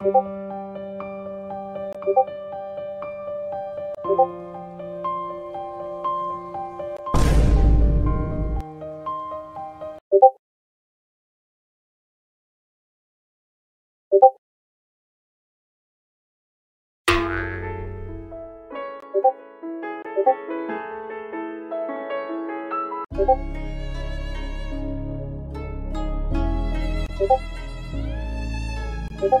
고고 고고